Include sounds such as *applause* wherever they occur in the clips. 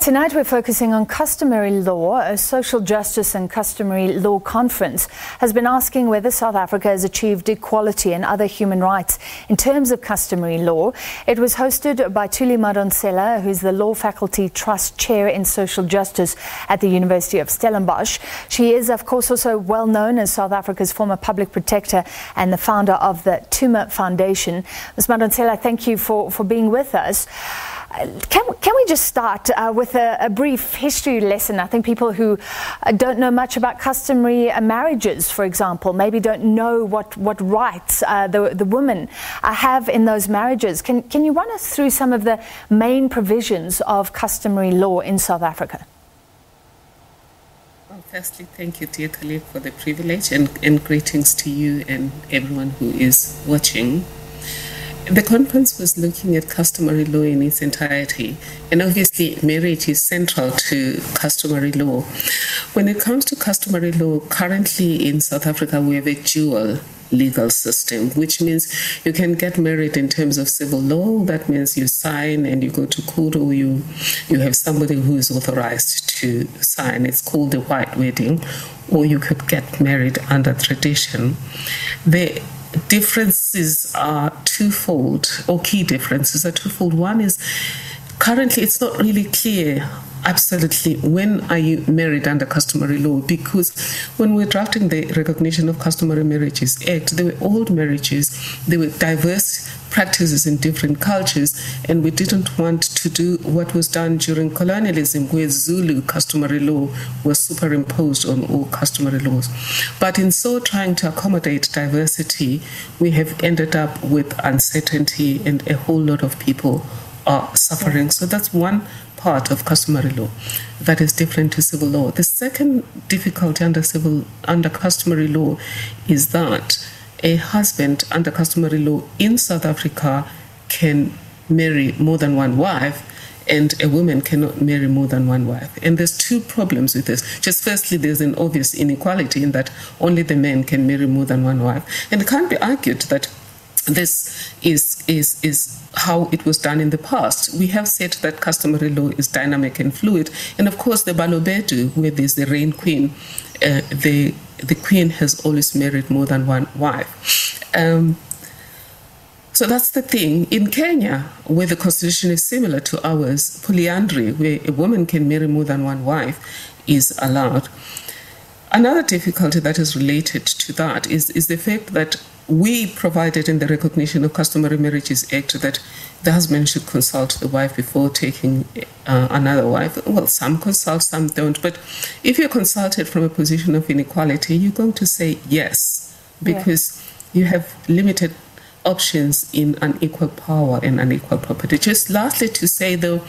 Tonight we're focusing on customary law. A social justice and customary law conference has been asking whether South Africa has achieved equality and other human rights in terms of customary law. It was hosted by Thuli Madonsela, who's the Law Faculty Trust Chair in Social Justice at the University of Stellenbosch. She is, of course, also well known as South Africa's former public protector and the founder of the Thuma Foundation. Ms. Madonsela, thank you for, for being with us. Can, can we just start uh, with a, a, brief history lesson? I think people who uh, don't know much about customary uh, marriages, for example, maybe don't know what, what rights uh, the, the women uh, have in those marriages. Can, can you run us through some of the main provisions of customary law in South Africa? Well, firstly, thank you, dear colleague, for the privilege and, and greetings to you and everyone who is watching. The conference was looking at customary law in its entirety, and obviously, marriage is central to customary law. When it comes to customary law, currently in South Africa, we have a dual legal system, which means you can get married in terms of civil law. That means you sign and you go to court, or you you have somebody who is authorized to sign. It's called the white wedding, or you could get married under tradition. The differences are twofold, or key differences are twofold. One is currently it's not really clear absolutely. When are you married under customary law? Because when we're drafting the recognition of customary marriages act there were old marriages there were diverse practices in different cultures and we didn't want to do what was done during colonialism where zulu customary law was superimposed on all customary laws. But in so trying to accommodate diversity we have ended up with uncertainty and a whole lot of people are suffering. So that's one part of customary law that is different to civil law. The second difficulty under civil under customary law is that a husband under customary law in South Africa can marry more than one wife and a woman cannot marry more than one wife. And there's two problems with this. Just firstly, there's an obvious inequality in that only the men can marry more than one wife. And it can't be argued that this is, is, is how it was done in the past. We have said that customary law is dynamic and fluid. And of course, the Balobedu, where there's the rain queen, uh, the, the queen has always married more than one wife. Um, so that's the thing. In Kenya, where the constitution is similar to ours, polyandry, where a woman can marry more than one wife, is allowed. Another difficulty that is related to that is, is the fact that we provided in the Recognition of Customary Marriages Act that the husband should consult the wife before taking uh, another wife. Well, some consult, some don't. But if you're consulted from a position of inequality, you're going to say yes because yeah. you have limited options in unequal power and unequal property. Just lastly, to say though,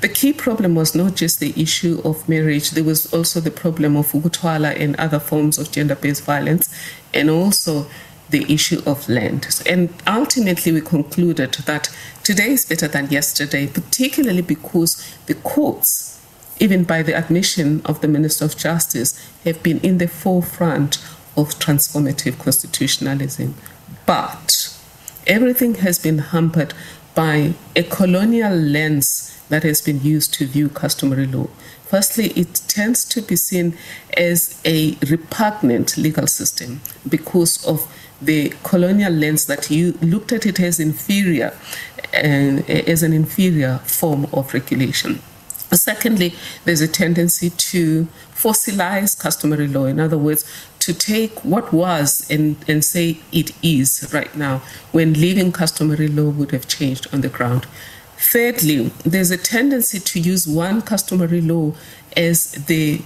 the key problem was not just the issue of marriage, there was also the problem of ukutwala and other forms of gender based violence, and also the issue of land. And ultimately, we concluded that today is better than yesterday, particularly because the courts, even by the admission of the Minister of Justice, have been in the forefront of transformative constitutionalism. But everything has been hampered by a colonial lens that has been used to view customary law. Firstly, it tends to be seen as a repugnant legal system because of the colonial lens that you looked at it as inferior and eh, as an inferior form of regulation. Secondly, there's a tendency to fossilize customary law. In other words, to take what was and, and say it is right now, when living customary law would have changed on the ground. Thirdly, there's a tendency to use one customary law as the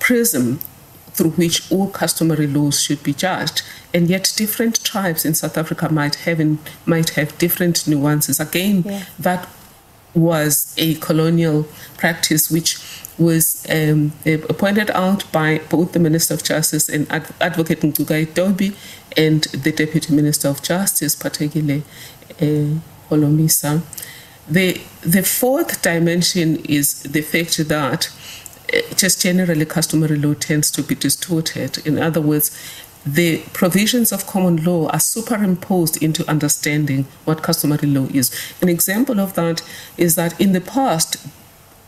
prism through which all customary laws should be judged. And yet, different tribes in South Africa might have in, might have different nuances. Again, yeah. that was a colonial practice which was um, uh, pointed out by both the Minister of Justice and Ad- Advocate Ngcukaitobi and the Deputy Minister of Justice, particularly uh, Holomisa. The, the fourth dimension is the fact that just generally customary law tends to be distorted. In other words, the provisions of common law are superimposed into understanding what customary law is. An example of that is that in the past,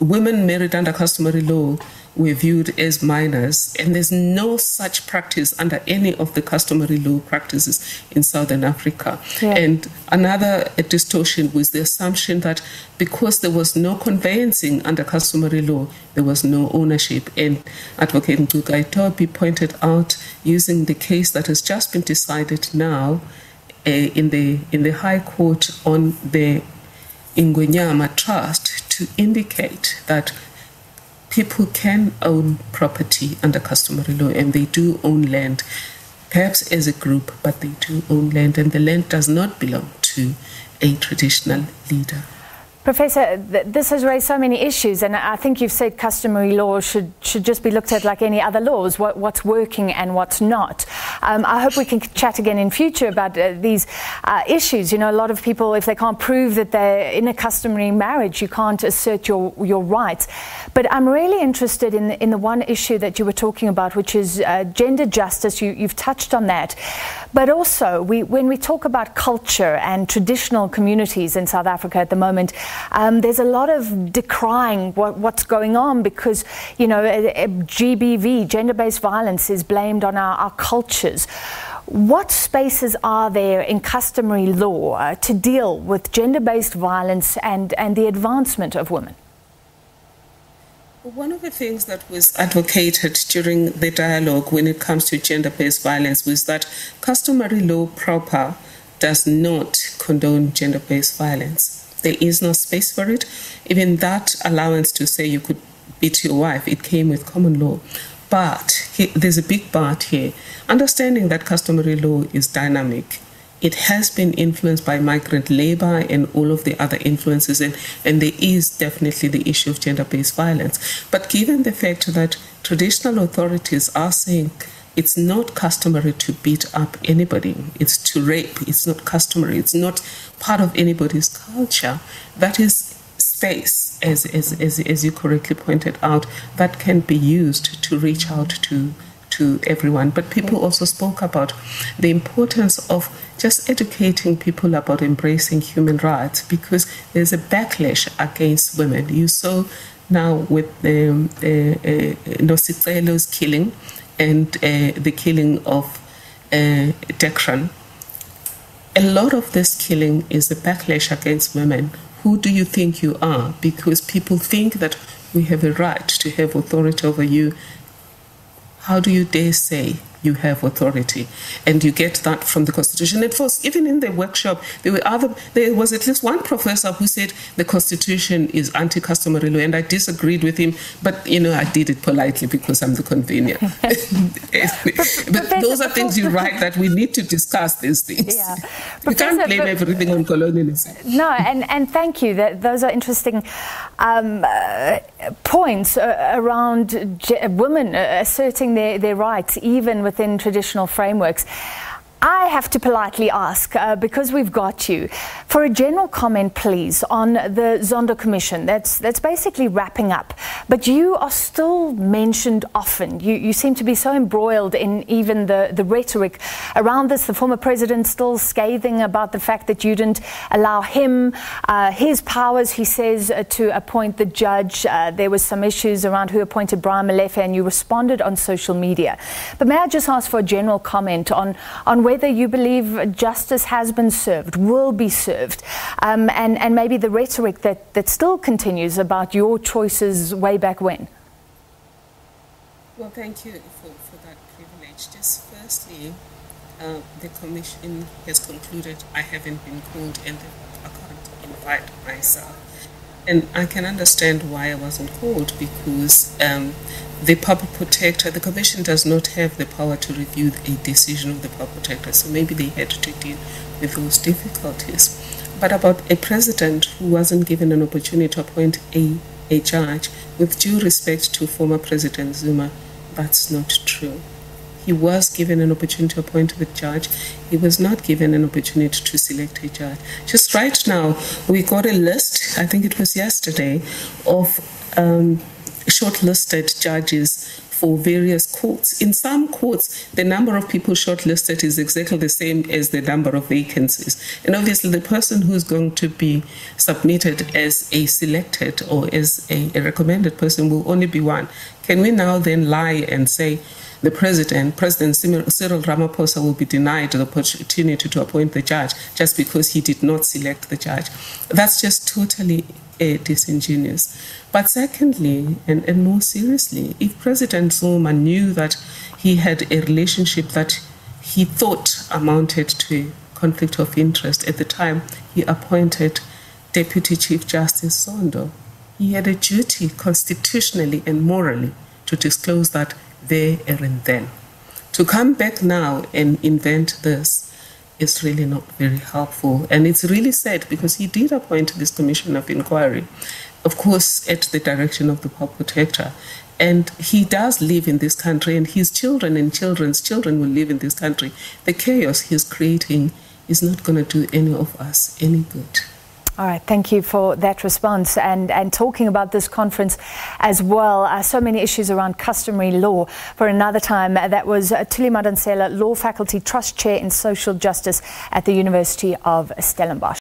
women married under customary law were viewed as minors, and there's no such practice under any of the customary law practices in Southern Africa. Yeah. And another distortion was the assumption that because there was no conveyancing under customary law, there was no ownership. And Advocate Ngcukaitobi pointed out, using the case that has just been decided now uh, in the in the High Court on the Ingonyama Trust, to indicate that people can own property under customary law and they do own land, perhaps as a group, but they do own land, and the land does not belong to a traditional leader. Professor, th- this has raised so many issues, and I think you've said customary law should, should just be looked at like any other laws, what, what's working and what's not. Um, I hope we can chat again in future about uh, these uh, issues. You know, a lot of people, if they can't prove that they're in a customary marriage, you can't assert your, your rights. But I'm really interested in, in the one issue that you were talking about, which is uh, gender justice. You, you've touched on that. But also, we, when we talk about culture and traditional communities in South Africa at the moment, um, there's a lot of decrying what, what's going on because, you know, GBV, gender based violence, is blamed on our, our cultures. What spaces are there in customary law uh, to deal with gender based violence and, and the advancement of women? One of the things that was advocated during the dialogue when it comes to gender based violence was that customary law proper does not condone gender based violence. There is no space for it. Even that allowance to say you could beat your wife, it came with common law. But he, there's a big but here. Understanding that customary law is dynamic, it has been influenced by migrant labor and all of the other influences, and, and there is definitely the issue of gender based violence. But given the fact that traditional authorities are saying it's not customary to beat up anybody. It's to rape. It's not customary. It's not part of anybody's culture. That is space, as, as, as, as you correctly pointed out, that can be used to reach out to to everyone. But people also spoke about the importance of just educating people about embracing human rights because there's a backlash against women. You saw now with um, uh, uh, Nosicelo's killing and uh, the killing of uh, Dekran, a lot of this killing is a backlash against women. Who do you think you are? Because people think that we have a right to have authority over you. How do you dare say you have authority. And you get that from the Constitution. It was even in the workshop, there were other there was at least one professor who said the Constitution is anti-customary law, and I disagreed with him, but you know, I did it politely because I'm the convener. *laughs* *laughs* but those are things you write that we need to discuss these things. Yeah. You can't blame everything on colonialism. No, and, and thank you. That, those are interesting um, uh, points uh, around women asserting their, their rights, even with within traditional frameworks. I have to politely ask, uh, because we've got you, for a general comment, please, on the Zondo Commission. That's, that's basically wrapping up. But you are still mentioned often. You, you seem to be so embroiled in even the, the rhetoric around this. The former president still scathing about the fact that you didn't allow him uh, his powers, he says, uh, to appoint the judge. Uh, there was some issues around who appointed Brian Molefe, and you responded on social media. But may I just ask for a general comment on, on where whether you believe justice has been served, will be served, um, and, and maybe the rhetoric that, that still continues about your choices way back when. Well, thank you for, for that privilege. Just firstly, uh, the Commission has concluded I haven't been called and I can't invite myself. And I can understand why I wasn't called because um, the public protector, the commission does not have the power to review a decision of the public protector, so maybe they had to deal with those difficulties. But about a president who wasn't given an opportunity to appoint a, a judge, with due respect to former President Zuma, that's not true. He was given an opportunity to appoint the judge. He was not given an opportunity to select a judge. Just right now, we got a list, I think it was yesterday, of um, shortlisted judges for various courts. In some courts, the number of people shortlisted is exactly the same as the number of vacancies. And obviously, the person who's going to be submitted as a selected or as a, a recommended person will only be one. Can we now then lie and say, the president, President Cyril Ramaphosa, will be denied the opportunity to appoint the judge just because he did not select the judge. That's just totally uh, disingenuous. But secondly, and, and more seriously, if President Zuma knew that he had a relationship that he thought amounted to a conflict of interest at the time he appointed Deputy Chief Justice Zondo, he had a duty constitutionally and morally to disclose that there and then. To come back now and invent this is really not very helpful. And it's really sad because he did appoint this commission of inquiry, of course, at the direction of the pop protector. And he does live in this country, and his children and children's children will live in this country. The chaos he's creating is not going to do any of us any good. All right, thank you for that response. And, and talking about this conference as well, uh, so many issues around customary law. For another time, uh, that was uh, Thuli Madonsela, Law Faculty Trust Chair in Social Justice at the University of Stellenbosch.